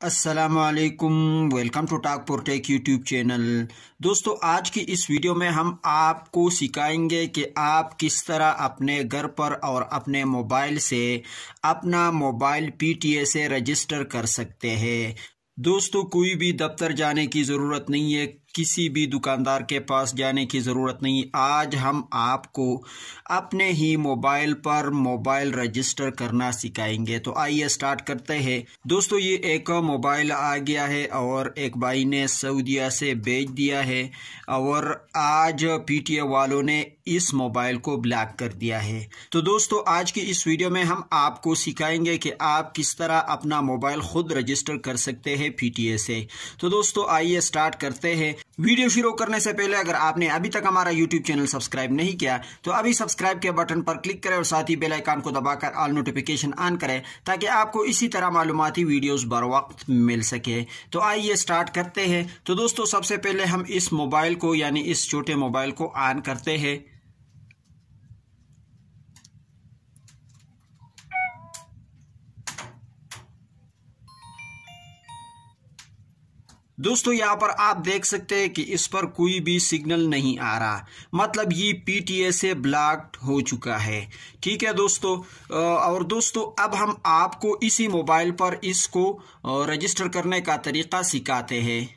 असलकुम welcome to talk for tech YouTube channel दोस्तों, आज की इस वीडियो में हम आपको सिखाएँगे कि आप किस तरह अपने घर पर और अपने मोबाइल से अपना मोबाइल पीटीए से रजिस्टर कर सकते हैं। दोस्तों, कोई भी दफ्तर जाने की ज़रूरत नहीं है। किसी भी दुकानदार के पास जाने की ज़रूरत नहीं। आज हम आपको अपने ही मोबाइल पर मोबाइल रजिस्टर करना सिखाएँगे। तो आइए स्टार्ट करते हैं। दोस्तों, ये एक मोबाइल आ गया है और एक भाई ने सऊदिया से भेज दिया है और आज पीटीए वालों ने इस मोबाइल को ब्लैक कर दिया है। तो दोस्तों, आज की इस वीडियो में हम आपको सिखाएँगे कि आप किस तरह अपना मोबाइल खुद रजिस्टर कर सकते हैं पीटीए से। तो दोस्तों, आइए स्टार्ट करते हैं। वीडियो शुरू करने से पहले अगर आपने अभी तक हमारा यूट्यूब चैनल सब्सक्राइब नहीं किया तो अभी सब्सक्राइब के बटन पर क्लिक करें और साथ ही बेल आइकन को दबाकर ऑल नोटिफिकेशन ऑन करें, ताकि आपको इसी तरह मालूमती वीडियोस बर वक्त मिल सके। तो आइए स्टार्ट करते हैं। तो दोस्तों, सबसे पहले हम इस मोबाइल को, यानी इस छोटे मोबाइल को ऑन करते हैं। दोस्तों, यहाँ पर आप देख सकते हैं कि इस पर कोई भी सिग्नल नहीं आ रहा। मतलब ये पीटीए से ब्लॉक्ड हो चुका है। ठीक है दोस्तों? और दोस्तों, अब हम आपको इसी मोबाइल पर इसको रजिस्टर करने का तरीका सिखाते हैं।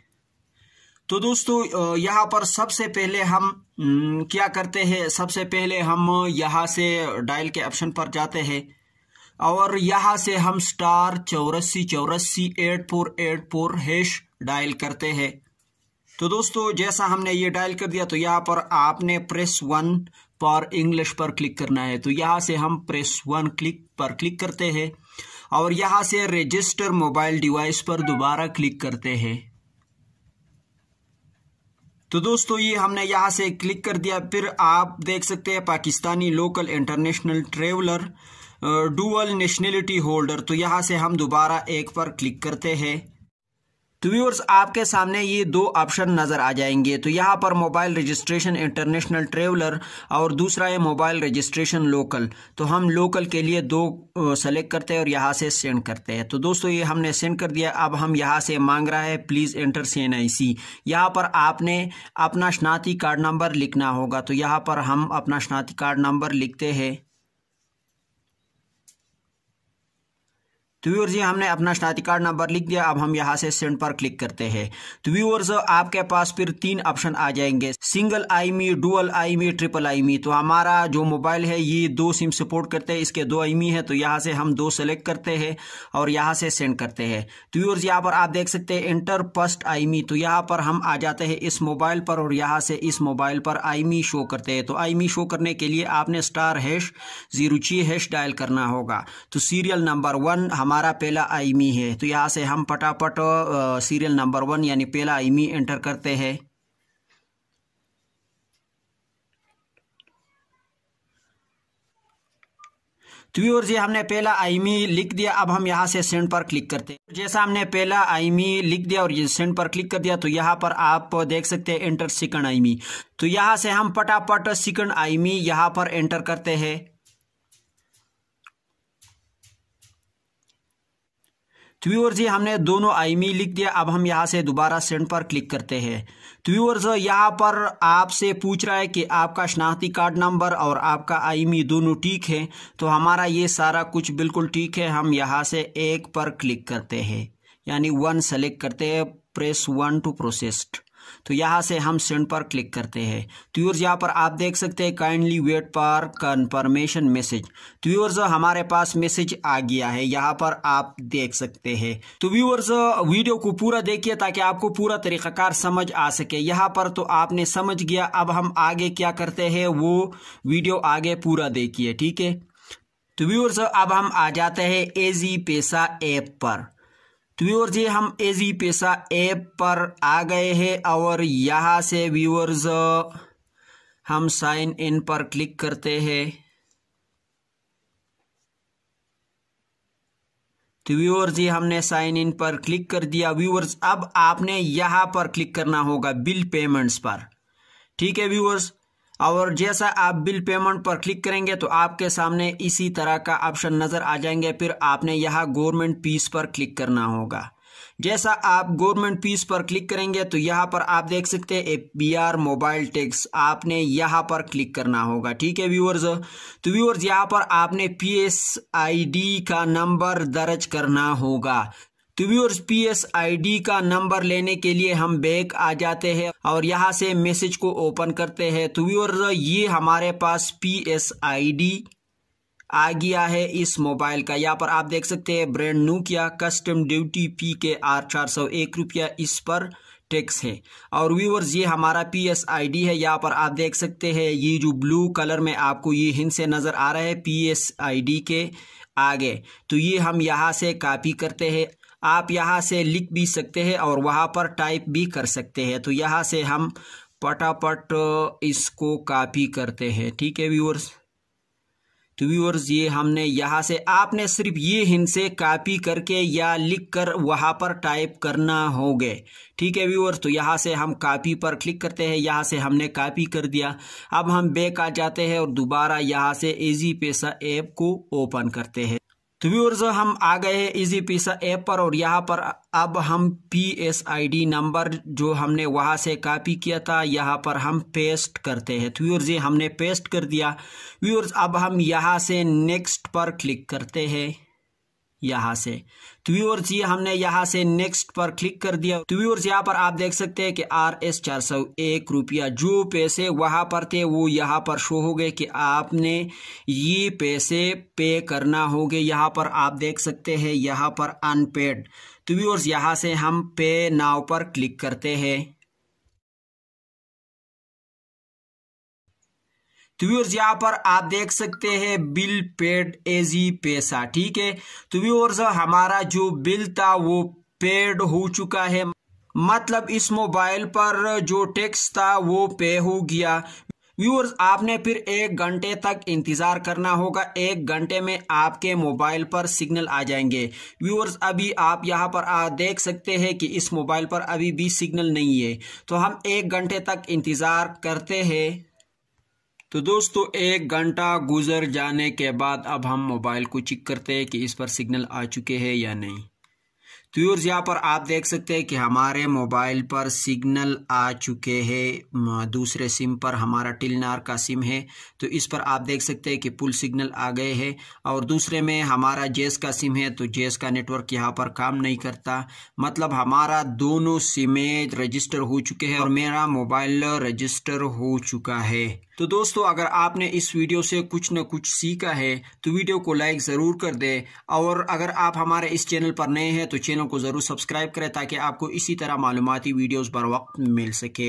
तो दोस्तों यहाँ पर सबसे पहले हम क्या करते हैं? सबसे पहले हम यहाँ से डायल के ऑप्शन पर जाते हैं। और यहाँ से हम स्टार चौरासी चौरासी eight four eight four hash dial करते हैं। तो दोस्तों, जैसा हमने ये डायल कर दिया तो यहाँ पर आपने प्रेस वन पर इंग्लिश पर क्लिक करना है। तो यहाँ से हम प्रेस वन क्लिक पर क्लिक करते हैं और यहाँ से रजिस्टर मोबाइल डिवाइस पर दोबारा क्लिक करते हैं। तो दोस्तों, ये हमने यहाँ से क्लिक कर दिया। फिर आप देख सकते हैं, Pakistani local international traveller dual nationality holder तो यहाँ से हम दोबारा एक पर क्लिक करते हैं। तो व्यूअर्स आपके सामने ये दो ऑप्शन नज़र आ जाएँगे। तो यहाँ पर मोबाइल रजिस्ट्रेशन इंटरनेशनल ट्रेवलर और दूसरा है मोबाइल रजिस्ट्रेशन लोकल तो हम लोकल के लिए दो सेलेक्ट करते हैं और यहाँ से सेंड करते हैं। तो दोस्तों, ये हमने सेंड कर दिया। अब हम यहाँ से मांग रहा है please enter C N I C यहाँ पर आपने अपना शनाती कार्ड नंबर लिखना होगा। तो यहाँ पर हम अपना शनाती कार्ड नंबर लिखते हैं। तो व्यूअर्स, ये हमने अपना शनाती कार्ड नंबर लिख दिया। अब हम यहाँ से सेंड पर क्लिक करते हैं। तो व्यूअर्स, आपके पास फिर तीन ऑप्शन आ जाएँगे। Single IMEI, dual IMEI, triple IMEI. तो हमारा जो मोबाइल है, ये दो सिम सपोर्ट करते हैं। इसके दो आई मी है तो यहाँ से हम दो सेलेक्ट करते हैं और यहाँ से सेंड करते हैं। तो व्यूअर्स, यहाँ पर आप देख सकते हैं इंटर फ़र्स्ट आई मी। तो यहाँ पर हम आ जाते हैं इस मोबाइल पर और यहाँ से इस मोबाइल पर आई मी शो करते हैं। तो आई मी शो करने के लिए आपने star hash, zero hash dial करना होगा। तो सीरियल नंबर वन, हम हमारा पहला आईमी है। तो यहाँ से हम फटाफट सीरियल नंबर वन यानी पहला आईमी एंटर करते हैं। तो व्यूअर्स हमने पहला आईमी लिख दिया। अब हम यहाँ से सेंड पर क्लिक करते हैं। जैसा हमने पहला आईमी लिख दिया और सेंड पर क्लिक कर दिया तो यहाँ पर आप देख सकते हैं, एंटर सेकंड आईमी। तो यहाँ से हम पटापट सेकंड आईमी यहाँ पर एंटर करते हैं। तो जी हमने दोनों आईमी लिख दिया। अब हम यहाँ से दोबारा सेंड पर क्लिक करते हैं। तो जो यहाँ पर आपसे पूछ रहा है कि आपका शनाख्ती कार्ड नंबर और आपका आईमी दोनों ठीक है तो हमारा ये सारा कुछ बिल्कुल ठीक है। हम यहाँ से एक पर क्लिक करते हैं। यानी वन सेलेक्ट करते हैं, प्रेस वन टू प्रोसेस्ड। तो यहाँ से हम सेंड पर क्लिक करते हैं। तो व्यूअर्स यहाँ पर आप देख सकते हैं काइंडली वेट पर कन्फर्मेशन मैसेज तो व्यूअर्स हमारे पास मैसेज आ गया है, यहाँ पर आप देख सकते हैं। तो व्यूअर्स वीडियो को पूरा देखिए ताकि आपको पूरा तरीक़ाकार समझ आ सके। यहाँ पर तो आपने समझ गया, अब हम आगे क्या करते हैं, वो वीडियो आगे पूरा देखिए, ठीक है? तो व्यूअर्स अब हम आ जाते हैं एजी पैसा ऐप पर। तो व्यूअर्स ये हम एजी पैसा ऐप पर आ गए हैं और यहाँ से व्यूअर्स हम साइन इन पर क्लिक करते हैं। तो व्यूअर्स ये हमने साइन इन पर क्लिक कर दिया। व्यूअर्स अब आपने यहाँ पर क्लिक करना होगा बिल पेमेंट्स पर। ठीक है व्यूअर्स और जैसा आप बिल पेमेंट पर क्लिक करेंगे तो आपके सामने इसी तरह का ऑप्शन नज़र आ जाएँगे। फिर आपने यहाँ गवर्नमेंट पीस पर क्लिक करना होगा। जैसा आप गवर्नमेंट पीस पर क्लिक करेंगे तो यहाँ पर आप देख सकते हैं बी आर मोबाइल टैक्स आपने यहाँ पर क्लिक करना होगा। ठीक है व्यूअर्स? तो व्यूअर्स, यहाँ पर आपने पी एस आई डी का नंबर दर्ज करना होगा। तो व्यूअर्स डी का नंबर लेने के लिए हम बैक आ जाते हैं और यहाँ से मैसेज को ओपन करते हैं। तो व्यूअर्स ये हमारे पास पी एस आई डी आ गया है इस मोबाइल का। यहाँ पर आप देख सकते हैं ब्रांड न्यू किया custom duty P K R चार सौ एक रुपया इस पर टैक्स है। और व्यूवर्स ये हमारा पी एस आई डी है। यहाँ पर आप देख सकते हैं, ये जो ब्लू कलर में आपको ये हिंद से नज़र आ रहा है पी एस आई डी के आगे। तो ये हम यहाँ से कॉपी करते हैं। आप यहाँ से लिख भी सकते हैं और वहाँ पर टाइप भी कर सकते हैं। तो यहाँ से हम पटापट इसको कॉपी करते हैं। ठीक है व्यूअर्स तो व्यूअर्स ये हमने यहाँ से, आपने सिर्फ़ ये हिंद से कॉपी करके या लिख कर वहाँ पर टाइप करना होगे। ठीक है व्यूअर्स तो यहाँ से हम कॉपी पर क्लिक करते हैं। यहाँ से हमने कॉपी कर दिया। अब हम बैक आ जाते हैं और दोबारा यहाँ से इजी पैसा ऐप को ओपन करते हैं। तो व्यूअर्स हम आ गए हैं इजी पीसा ऐप पर और यहाँ पर अब हम P S I D number जो हमने वहाँ से कॉपी किया था, यहाँ पर हम पेस्ट करते हैं। तो व्यूअर्स ये हमने पेस्ट कर दिया। व्यूअर्स अब हम यहाँ से नेक्स्ट पर क्लिक करते हैं। यहाँ से। व्यूअर्स ये हमने यहाँ से नेक्स्ट पर क्लिक कर दिया। व्यूअर्स यहाँ पर आप देख सकते हैं कि आर एस चार सौ एक रुपया जो पैसे वहाँ पर थे, वो यहाँ पर शो हो गए कि आपने ये पैसे पे करना होंगे यहाँ पर आप देख सकते हैं, यहाँ पर अनपेड व्यूअर्स यहाँ से हम पे नाव पर क्लिक करते हैं। तो व्यूअर्स यहाँ पर आप देख सकते हैं बिल पेड एजी पैसा, ठीक है? तो व्यूअर्स हमारा जो बिल था वो पेड हो चुका है। मतलब इस मोबाइल पर जो टैक्स था वो पे हो गया। व्यूअर्स, आपने फिर एक घंटे तक इंतज़ार करना होगा। एक घंटे में आपके मोबाइल पर सिग्नल आ जाएँगे। व्यूअर्स, अभी आप यहाँ पर आ देख सकते हैं कि इस मोबाइल पर अभी भी सिग्नल नहीं है। तो हम एक घंटे तक इंतज़ार करते हैं। तो दोस्तों, एक घंटा गुजर जाने के बाद अब हम मोबाइल को चेक करते हैं कि इस पर सिग्नल आ चुके हैं या नहीं। तो यूर्स यहाँ पर आप देख सकते हैं कि हमारे मोबाइल पर सिग्नल आ चुके हैं। दूसरे सिम पर हमारा टिलनार का सिम है। तो इस पर आप देख सकते हैं कि पुल सिग्नल आ गए हैं और दूसरे में हमारा जेस का सिम है तो जेस का नेटवर्क यहाँ पर काम नहीं करता। मतलब हमारा दोनों सिमें रजिस्टर हो चुके हैं और मेरा मोबाइल रजिस्टर हो चुका है। तो दोस्तों, अगर आपने इस वीडियो से कुछ न कुछ सीखा है तो वीडियो को लाइक ज़रूर कर दें और अगर आप हमारे इस चैनल पर नए हैं तो चैनल को ज़रूर सब्सक्राइब करें ताकि आपको इसी तरह मालूमती वीडियोज़ बर वक्त मिल सके।